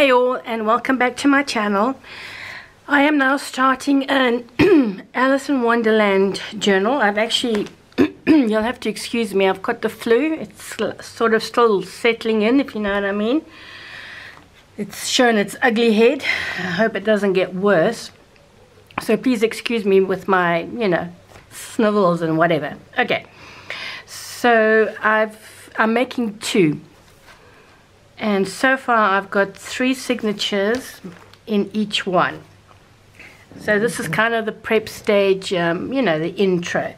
Hi all and welcome back to my channel. I am now starting an Alice in Wonderland journal. I've actually, you'll have to excuse me, I've got the flu. It's sort of still settling in if you know what I mean. It's shown its ugly head. I hope it doesn't get worse. So please excuse me with my, you know, snivels and whatever. Okay, so I've, I'm making two and so far I've got three signatures in each one. So this is kind of the prep stage um, you know the intro.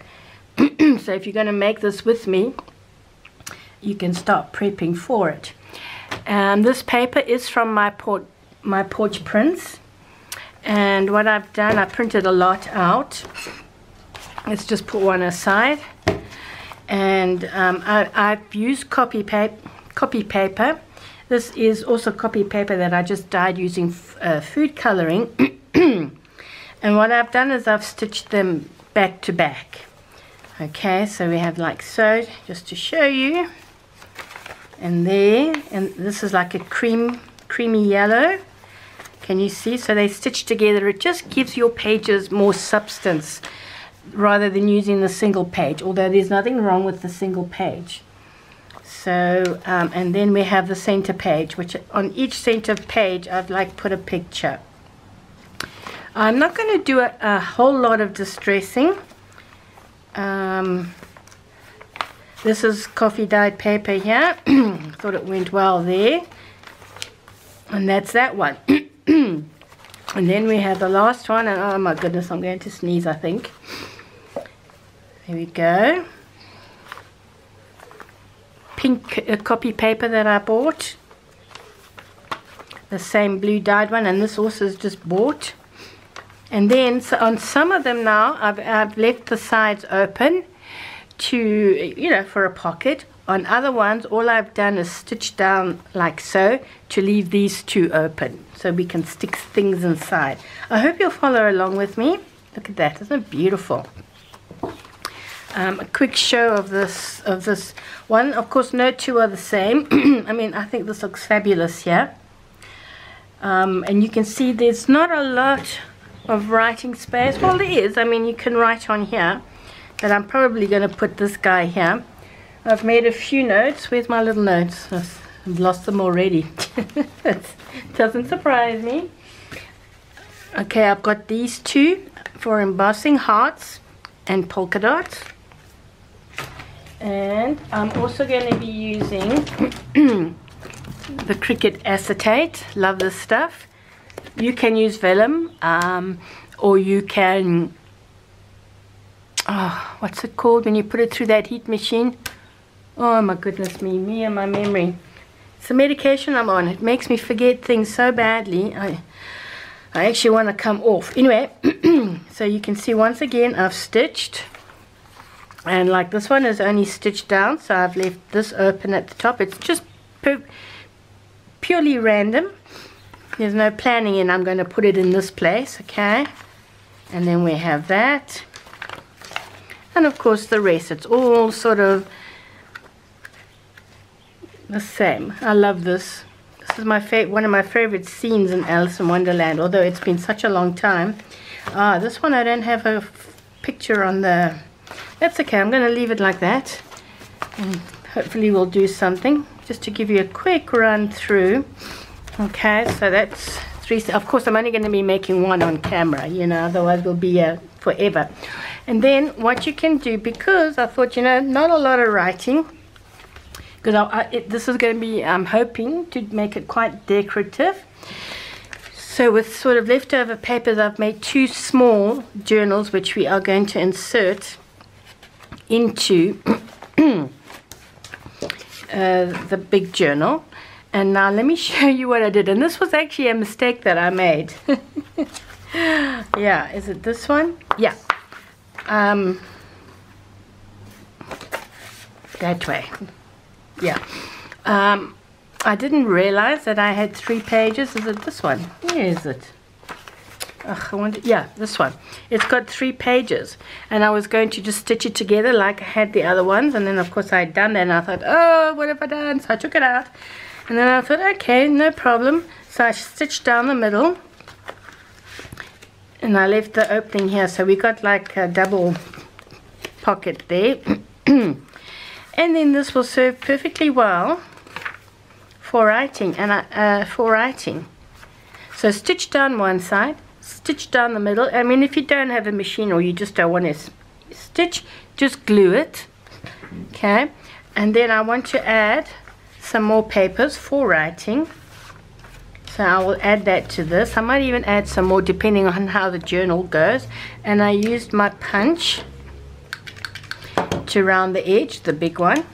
So if you're going to make this with me you can start prepping for it. Um, this paper is from my port my porch prints. And what I've done I printed a lot out. Let's just put one aside. And um, I, I've used copy paper copy paper this is also copy paper that I just dyed using uh, food coloring. and what I've done is I've stitched them back to back. Okay, so we have like so, just to show you. And there, and this is like a cream, creamy yellow. Can you see? So they stitch together. It just gives your pages more substance rather than using the single page, although there's nothing wrong with the single page. So, um, and then we have the center page, which on each center page I've like put a picture. I'm not going to do a, a, whole lot of distressing. Um, this is coffee dyed paper here. Thought it went well there. And that's that one. and then we have the last one. And oh my goodness, I'm going to sneeze, I think. There we go pink uh, copy paper that I bought. The same blue dyed one and this also is just bought. And then so on some of them now I've, I've left the sides open to, you know, for a pocket. On other ones all I've done is stitch down like so to leave these two open so we can stick things inside. I hope you'll follow along with me. Look at that, isn't it beautiful? Um, a quick show of this of this one. Of course no two are the same. I mean I think this looks fabulous here um, and you can see there's not a lot of writing space. Well there is. I mean you can write on here but I'm probably going to put this guy here. I've made a few notes. Where's my little notes? I've lost them already. It doesn't surprise me. Okay I've got these two for embossing hearts and polka dots and I'm also going to be using the Cricut acetate. Love this stuff. You can use vellum um, or you can oh, what's it called when you put it through that heat machine? Oh my goodness me me and my memory. It's the medication I'm on. It makes me forget things so badly. I I actually want to come off. Anyway so you can see once again I've stitched and like this one is only stitched down so I've left this open at the top. It's just pu purely random. There's no planning and I'm going to put it in this place okay? And then we have that. And of course the rest it's all sort of the same. I love this. This is my one of my favorite scenes in Alice in Wonderland although it's been such a long time. Ah this one I don't have a picture on the that's okay, I'm going to leave it like that. And hopefully we'll do something. Just to give you a quick run through. Okay, so that's three. Of course, I'm only going to be making one on camera, you know, otherwise we'll be here forever. And then what you can do, because I thought, you know, not a lot of writing, because this is going to be, I'm hoping to make it quite decorative. So with sort of leftover papers, I've made two small journals, which we are going to insert into uh, the big journal. And now let me show you what I did. And this was actually a mistake that I made. yeah, is it this one? Yeah. Um, that way. Yeah. Um, I didn't realize that I had three pages. Is it this one? Where is it? Ugh, wonder, yeah, this one. It's got three pages. And I was going to just stitch it together like I had the other ones. And then, of course, I had done that. And I thought, oh, what have I done? So I took it out. And then I thought, okay, no problem. So I stitched down the middle and I left the opening here so we got like a double pocket there and then this will serve perfectly well for writing and I, uh, for writing so stitch down one side stitch down the middle. I mean if you don't have a machine or you just don't want to stitch just glue it okay? And then I want to add some more papers for writing. So I will add that to this. I might even add some more depending on how the journal goes. And I used my punch to round the edge the big one.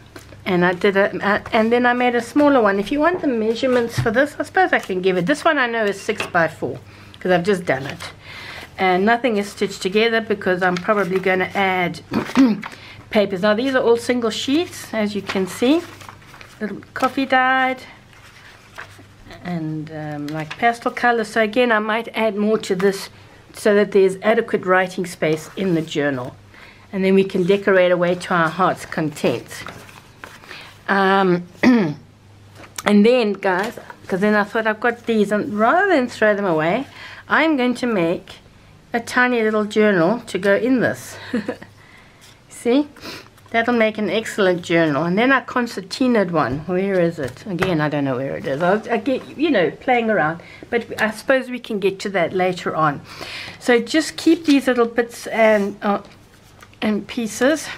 And I did it and then I made a smaller one. If you want the measurements for this I suppose I can give it. This one I know is 6 by 4 because I've just done it. And nothing is stitched together because I'm probably going to add papers. Now these are all single sheets as you can see. Little coffee dyed and um, like pastel color. So again I might add more to this so that there's adequate writing space in the journal. And then we can decorate away to our heart's content. Um, and then guys because then I thought I've got these and rather than throw them away I'm going to make a tiny little journal to go in this see That'll make an excellent journal. And then I concertinaed one. Where is it? Again, I don't know where it is. I'll, I get, you know, playing around. But I suppose we can get to that later on. So just keep these little bits and, uh, and pieces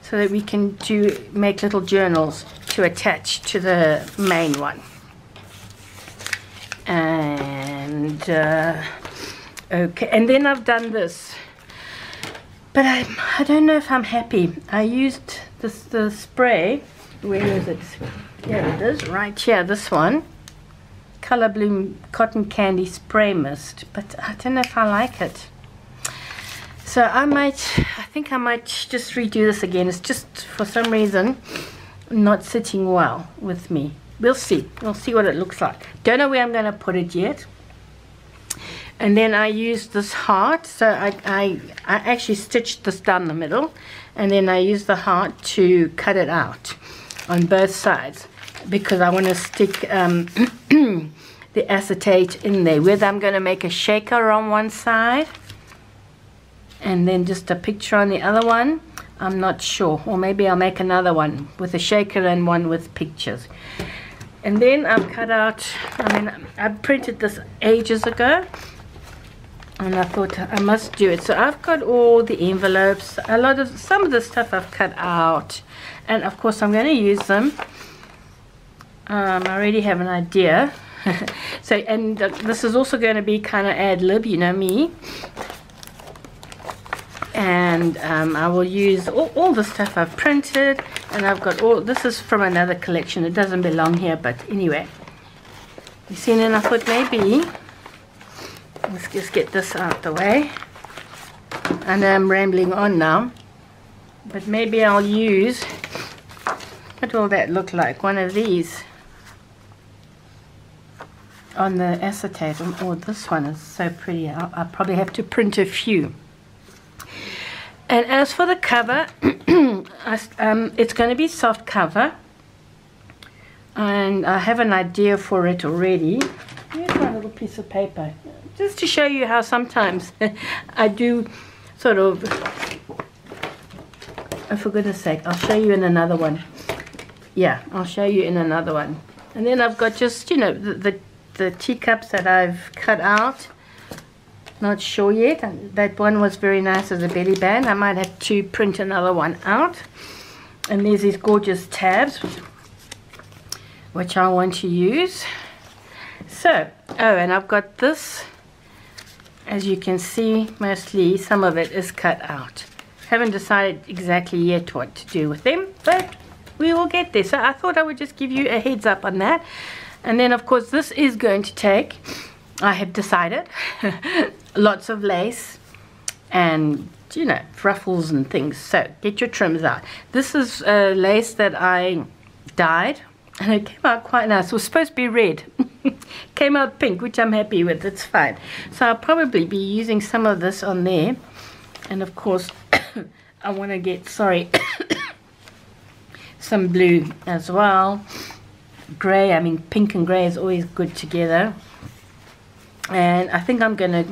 so that we can do make little journals to attach to the main one. And, uh, okay. And then I've done this but I, I don't know if I'm happy. I used this the spray. Where is it? Here it is, right here, this one. Color Bloom Cotton Candy Spray Mist. But I don't know if I like it. So I might, I think I might just redo this again. It's just, for some reason, not sitting well with me. We'll see. We'll see what it looks like. Don't know where I'm going to put it yet and then I used this heart so I, I, I actually stitched this down the middle and then I used the heart to cut it out on both sides because I want to stick um, the acetate in there. Whether I'm going to make a shaker on one side and then just a picture on the other one. I'm not sure or maybe I'll make another one with a shaker and one with pictures. And then I've cut out I mean I printed this ages ago and I thought I must do it. So I've got all the envelopes a lot of some of the stuff I've cut out. And of course I'm going to use them. Um, I already have an idea. So and this is also going to be kind of ad lib you know me. And um, I will use all, all, the stuff I've printed. And I've got all this is from another collection. It doesn't belong here but anyway. You seen and I thought maybe let's just get this out the way. And I'm rambling on now. But maybe I'll use what will that look like? One of these on the acetate. Oh this one is so pretty. I'll, I'll probably have to print a few. And as for the cover um, it's going to be soft cover. And I have an idea for it already. Here's my little piece of paper just to show you how sometimes I do sort of, oh, for goodness sake, I'll show you in another one. Yeah, I'll show you in another one. And then I've got just, you know, the, the, the teacups that I've cut out. Not sure yet. That one was very nice as a belly band. I might have to print another one out. And there's these gorgeous tabs, which I want to use. So, oh, and I've got this as you can see mostly some of it is cut out. Haven't decided exactly yet what to do with them but we will get there. So I thought I would just give you a heads up on that. And then of course this is going to take I have decided lots of lace and you know ruffles and things. So get your trims out. This is a lace that I dyed and it came out quite nice it was supposed to be red came out pink which I'm happy with it's fine so I'll probably be using some of this on there and of course I want to get sorry some blue as well grey, I mean pink and grey is always good together. And I think I'm going to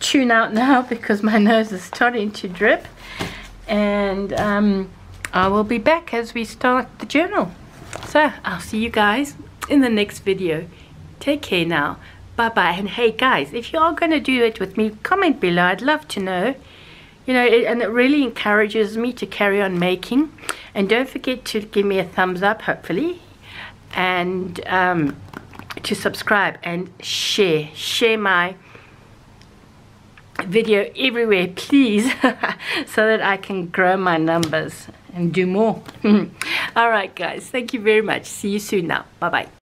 tune out now because my nose is starting to drip. And um, I will be back as we start the journal. So I'll see you guys in the next video. Take care now. Bye bye. And hey guys, if you are going to do it with me, comment below. I'd love to know. You know, it, and it really encourages me to carry on making. And don't forget to give me a thumbs up, hopefully. And um, to subscribe and share. Share my video everywhere, please, so that I can grow my numbers and do more. All right, guys. Thank you very much. See you soon now. Bye-bye.